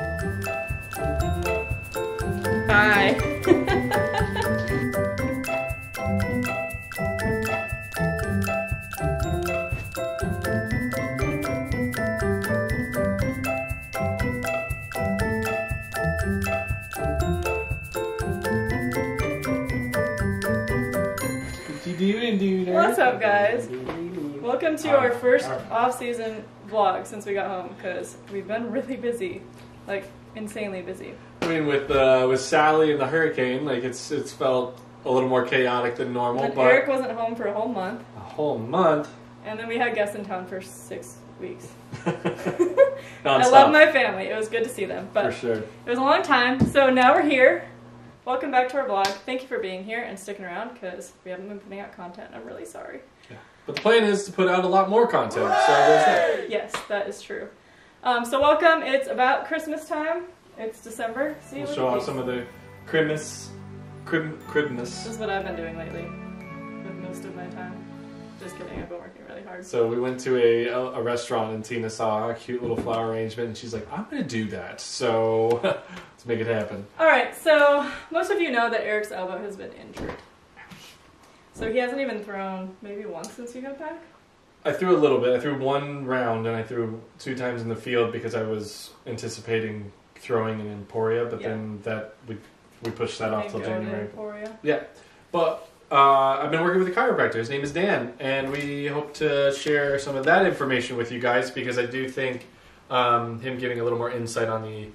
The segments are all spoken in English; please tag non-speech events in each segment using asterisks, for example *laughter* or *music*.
Hi. What's up, guys? Welcome to our first off-season vlog since we got home because we've been really busy, like insanely busy. I mean, with uh, with Sally and the hurricane, like it's it's felt a little more chaotic than normal. And but Eric wasn't home for a whole month, a whole month. and then we had guests in town for six weeks. *laughs* I love my family. It was good to see them, for but sure. it was a long time. So now we're here. Welcome back to our vlog. Thank you for being here and sticking around because we haven't been putting out content. I'm really sorry. Yeah. But the plan is to put out a lot more content. So there's that. Yes, that is true. Um, so welcome. It's about Christmas time. It's December. See, We'll show off some of the cribness, crib, This is what I've been doing lately with most of my time. Just kidding, I've been working really hard. So we went to a, a, restaurant and Tina saw a cute little flower arrangement and she's like, I'm gonna do that. So *laughs* let's make it happen. Alright, so most of you know that Eric's elbow has been injured. So he hasn't even thrown maybe once since you got back? I threw a little bit. I threw one round and I threw two times in the field because I was anticipating throwing in Emporia, but Yeah. then that we we pushed that off till January. Emporia. Yeah, but uh, I've been working with a chiropractor. His name is Dan, and we hope to share some of that information with you guys because I do think um, him giving a little more insight on the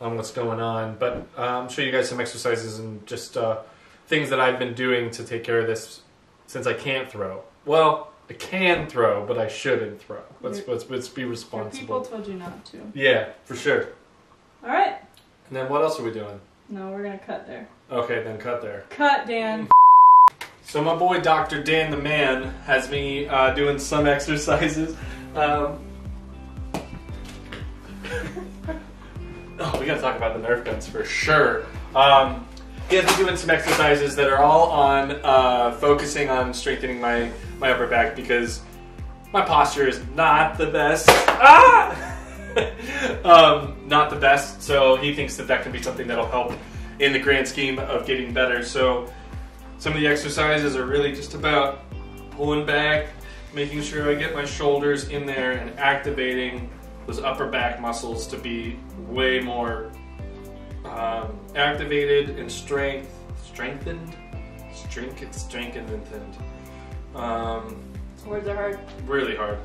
on what's going on. But um, show you guys some exercises and just uh, things that I've been doing to take care of this since I can't throw. Well, I can throw, but I shouldn't throw. Let's let's, let's be responsible. Your people told you not to. Yeah, for sure. Alright, And then what else are we doing? no, we're gonna cut there. Okay, then cut there. Cut, Dan. So my boy Dr. Dan the Man has me uh, doing some exercises. Um, *laughs* oh, we gotta talk about the Nerf guns for sure. Um, he has me doing some exercises that are all on uh, focusing on strengthening my my upper back because my posture is not the best. Ah! *laughs* um, not the best. So he thinks that that can be something that'll help in the grand scheme of getting better. So some of the exercises are really just about pulling back, making sure I get my shoulders in there and activating those upper back muscles to be way more um, activated and strength, strengthened, strength, strengthened, thinned. Um, Words are hard. really hard.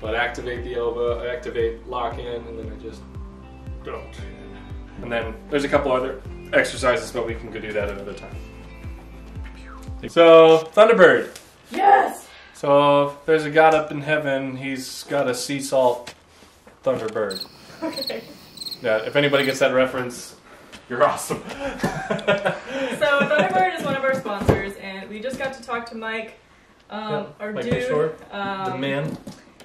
But activate the elbow, activate, lock in, and then I just don't. And then there's a couple other exercises, but we can go do that another time. So, Thunderbird. Yes! So, there's a God up in heaven, he's got a sea salt Thunderbird. Okay. Yeah, if anybody gets that reference, you're awesome. So Thunderbird is one of our sponsors, and we just got to talk to Mike, um, Yeah, our Mike dude, um, the man.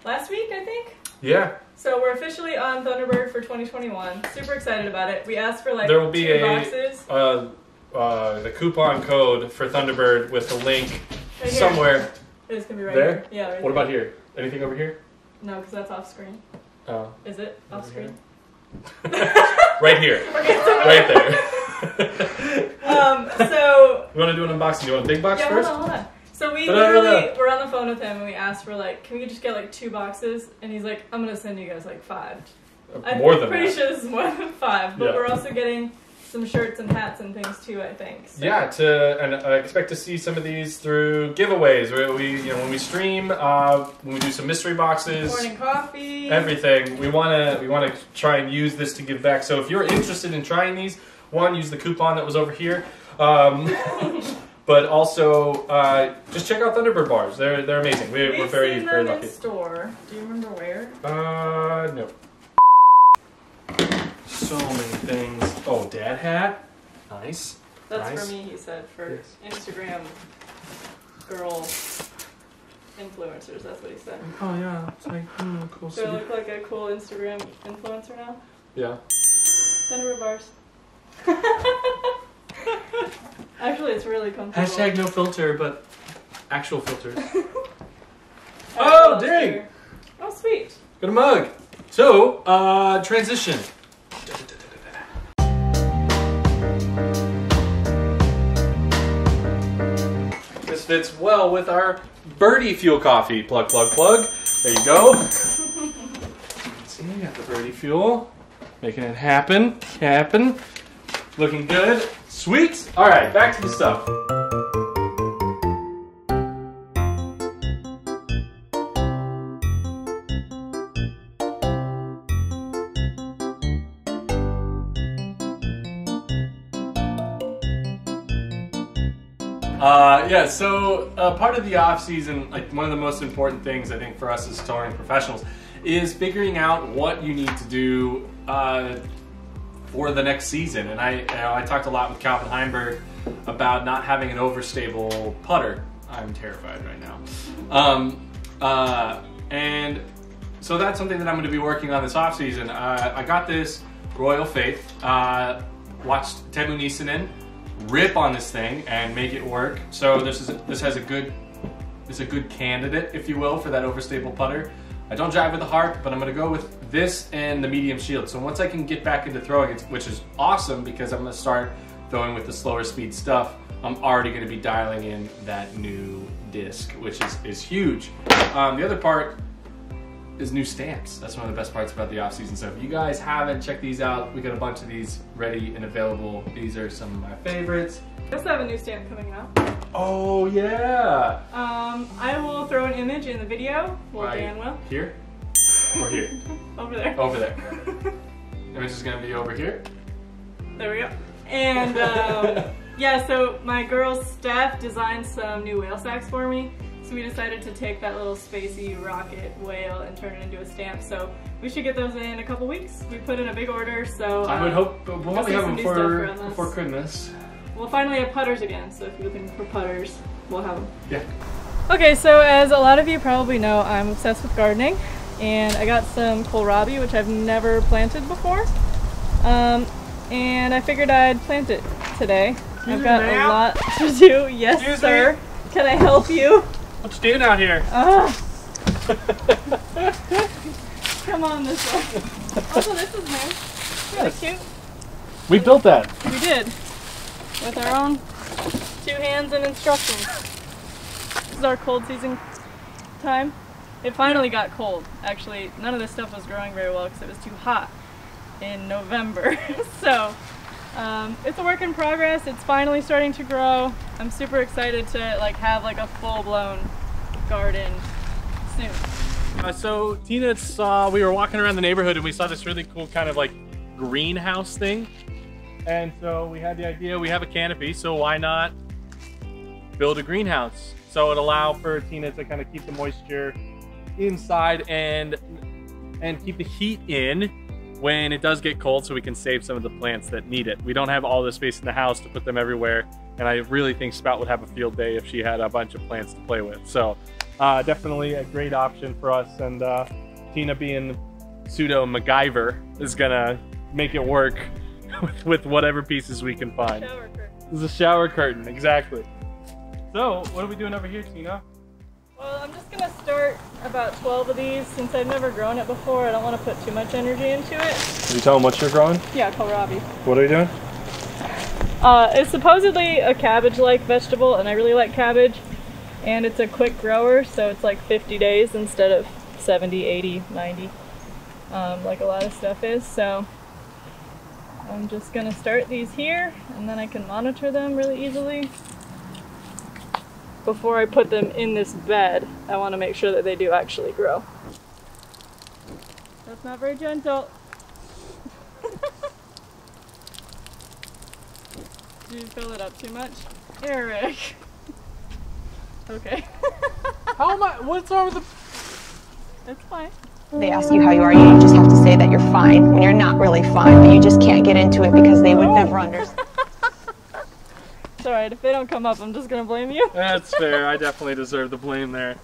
last week, I think. Yeah, So we're officially on Thunderbird for 2021. Super excited about it. We asked for like There will be a- boxes. uh, uh, the coupon code for Thunderbird with the link Right somewhere. It's gonna be right There? here. Yeah. Right What there. about here? Anything over here? No, because that's off screen. Oh, Is it off Over screen? *laughs* right here, *laughs* Okay. So right *laughs* there. *laughs* Um. So you want to do an unboxing? You want a big box yeah, first? hold on, hold on. So we literally were on the phone with him and we asked for like, can we just get like two boxes? And he's like, I'm gonna send you guys like five. I'm More than pretty that. sure this is more than five, but Yeah. we're also getting some shirts and hats and things too. I think. So. Yeah, to and I expect to see some of these through giveaways. Where we, you know, when we stream, uh, when we do some mystery boxes, Morning coffee. everything. We want to we want to try and use this to give back. So if you're interested in trying these, one use the coupon that was over here. Um, *laughs* but also uh, just check out Thunderbird bars. They're they're amazing. We, we're very very lucky. store. Do you remember where? Uh, no. So many things. Oh, dad hat. Nice. That's Nice. for me. He said for Yes. Instagram girl influencers. That's what he said. Oh yeah, it's like mm, cool. Do I look like a cool Instagram influencer now? Yeah. Thunderbird bars. *laughs* Actually, it's really comfortable. Hashtag no filter, but actual filters. *laughs* Alright, Oh, dang. here? Oh, sweet. Got a mug. So, uh, transition. This fits well with our birdie fuel coffee. Plug, plug, plug. There you go. *laughs* See, we got the birdie fuel. Making it happen, happen. Looking good. Sweet. All right, back to the stuff. Uh, yeah, so uh, part of the off season, like one of the most important things I think for us as touring professionals, is figuring out what you need to do uh, for the next season. And I, you know, I talked a lot with Calvin Heimberg about not having an overstable putter. I'm terrified right now. Um, uh, and so that's something that I'm going to be working on this off season. Uh, I got this Royal Faith. Uh, watched Teemu Nisanen rip on this thing and make it work. So this is this has a good is a good candidate, if you will, for that overstable putter. I don't drive with the heart, but I'm going to go with this and the medium shield. So once I can get back into throwing, it, which is awesome because I'm going to start throwing with the slower speed stuff, I'm already going to be dialing in that new disc, which is, is huge. Um, the other part is new stamps. That's one of the best parts about the off-season stuff. If you guys haven't, check these out. We got a bunch of these ready and available. These are some of my favorites. I also have a new stamp coming out. Oh yeah! Um, I will throw an image in the video. Well, Right. Dan will. Here? Or here? Over there. over there. *laughs* Image is gonna be over here. There we go. And um, *laughs* yeah, so my girl Steph designed some new whale sacks for me. So we decided to take that little spacey rocket whale and turn it into a stamp. So we should get those in a couple weeks. We put in a big order, so I would uh, hope we'll probably have them before, before Christmas. we'll finally have putters again. So if you're looking for putters, we'll have them. Yeah. Okay, so as a lot of you probably know, I'm obsessed with gardening, and I got some kohlrabi, which I've never planted before. Um, and I figured I'd plant it today. I've got a lot *laughs* to do. Yes, Excuse sir. me? Can I help you? What you doing out here? Ah. *laughs* Come on this way. Also, this is new. Really cute. We built that. We did. With our own two hands and instructions. This is our cold season time. It finally got cold. Actually, none of this stuff was growing very well because it was too hot in November. *laughs* so, um, it's a work in progress. It's finally starting to grow. I'm super excited to like have like a full-blown garden soon. Uh, so Tina saw we were walking around the neighborhood and we saw this really cool kind of like greenhouse thing, and so we had the idea we have a canopy, so why not build a greenhouse? So it allow for Tina to kind of keep the moisture inside and and keep the heat in when it does get cold, so we can save some of the plants that need it. We don't have all the space in the house to put them everywhere, and I really think Spout would have a field day if she had a bunch of plants to play with. So uh, definitely a great option for us. And uh, Tina being pseudo MacGyver is gonna make it work *laughs* with, with whatever pieces we can find. Shower curtain. This is a shower curtain, exactly. So what are we doing over here, Tina? Well, I'm just gonna start about 12 of these since I've never grown it before. I don't want to put too much energy into it. Can you tell them what you're growing? Yeah, kohlrabi. What are you doing? Uh, it's supposedly a cabbage-like vegetable, and I really like cabbage. And it's a quick grower, so it's like 50 days instead of 70, 80, 90, um, like a lot of stuff is. So I'm just gonna start these here, and then I can monitor them really easily. Before I put them in this bed, I want to make sure that they do actually grow. That's not very gentle. *laughs* Did you fill it up too much? Eric. *laughs* okay. *laughs* How am I? What's wrong with the? It's fine. They ask you how you are, you just have to say that you're fine when you're not really fine, but you just can't get into it because they would never understand. It's alright, if they don't come up, I'm just gonna blame you. That's *laughs* fair. I definitely deserve the blame there.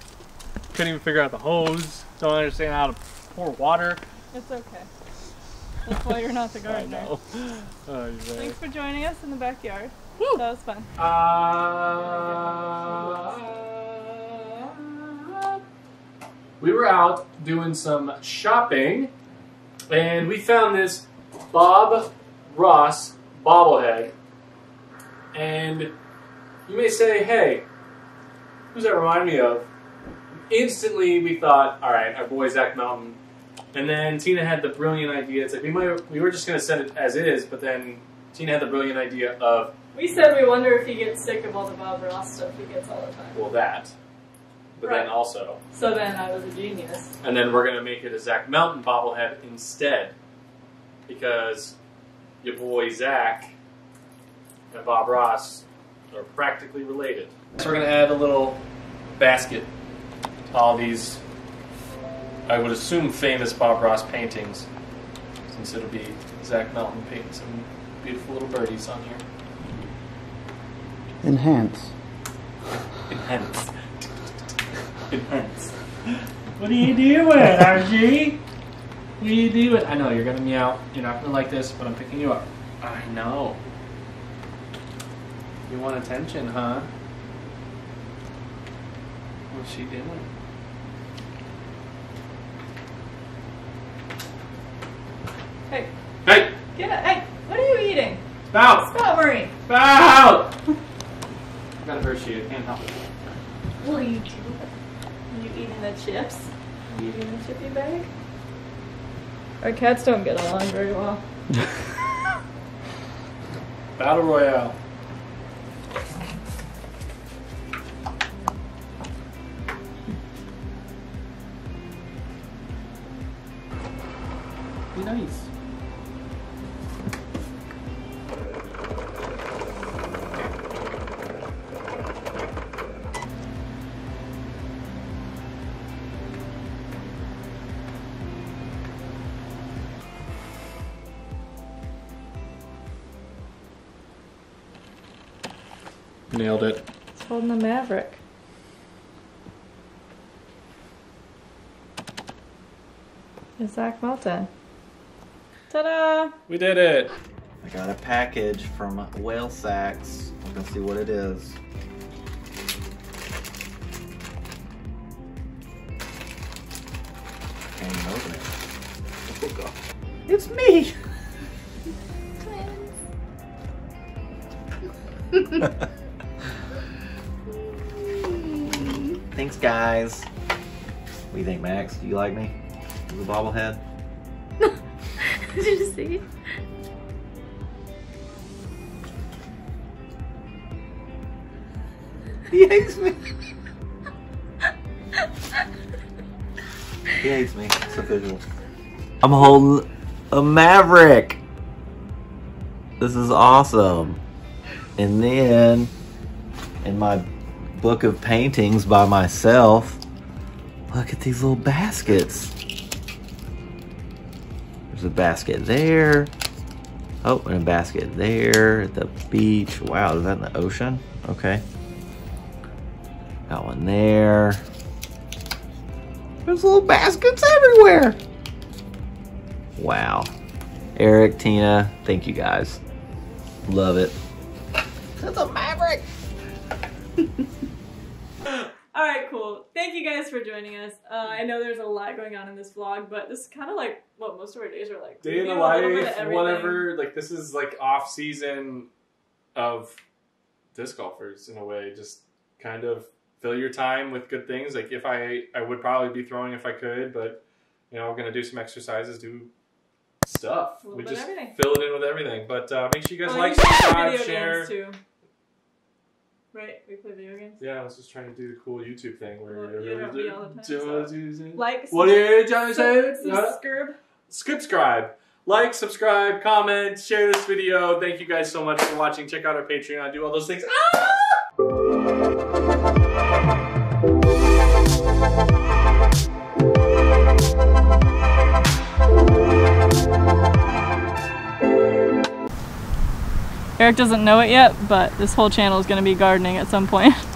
Couldn't even figure out the hose. Don't understand how to pour water. It's okay. That's why you're not *laughs* the gardener. Oh. Thanks for joining us in the backyard. That was fun. Uh, we were out doing some shopping and we found this Bob Ross bobblehead. And you may say, hey, who's that remind me of? Instantly, we thought, all right, our boy Zach Melton. And then Tina had the brilliant idea. It's like we might, we were just gonna send it as is, but then Tina had the brilliant idea of, We said we wonder if he gets sick of all the Bob Ross stuff he gets all the time. well, that. But Right. then also, So then I was a genius. and then we're gonna make it a Zach Melton bobblehead instead, because your boy Zach and Bob Ross are practically related. So we're gonna add a little basket to all these, I would assume, famous Bob Ross paintings, since it'll be Zach Melton painting some beautiful little birdies on here. Enhance. Enhance. Enhance. What are you doing, RG? What are you doing? I know you're gonna meow. You're not gonna like this, but I'm picking you up. I know. You want attention, huh? What's she doing? Hey, Hey! get it. Hey, what are you eating? Spout! Stop worrying. Spout! I'm gonna hurt you. I Can't help it. What are you doing? Are you eating the chips? Are you eating the chippy bag? Our cats don't get along very well. *laughs* Battle Royale. Nice. Nailed it. It's holding the Maverick. It's Zach Melton. Ta-da! We did it. I got a package from Whale Sacks. We're gonna see what it is. Can't even open it. Oh god. It's me! *laughs* Thanks, guys. What do you think, Max? Do you like me? As a bobblehead? Did you see? He hates me. he hates me. It's official. I'm holding a Maverick. This is awesome. And then in my book of paintings by myself, look at these little baskets. There's a basket there. Oh, and a basket there at the beach. Wow, is that in the ocean? Okay. Got one there. There's little baskets everywhere. Wow. Eric, Tina, thank you guys. Love it. That's a Maverick. *laughs* All right, cool. Thank you guys for joining us. Uh, I know there's a lot going on in this vlog, but this is kind of like what most of our days are like. Day in the do a little bit of life, whatever. Like this is like off season of disc golfers in a way. Just kind of fill your time with good things. Like if I, I would probably be throwing if I could, but you know, we're gonna do some exercises, do stuff. We just everything. fill it in with everything. But uh, make sure you guys Oh, like, subscribe, share. Right, we play video games. Yeah, I was just trying to do the cool YouTube thing where Well, you don't be all the time, do- Like, What are you trying to say? Subscribe. subscribe. Like, subscribe, comment, share this video. Thank you guys so much for watching. Check out our Patreon. Do all those things. Ah! Eric doesn't know it yet, but this whole channel is going to be gardening at some point. *laughs*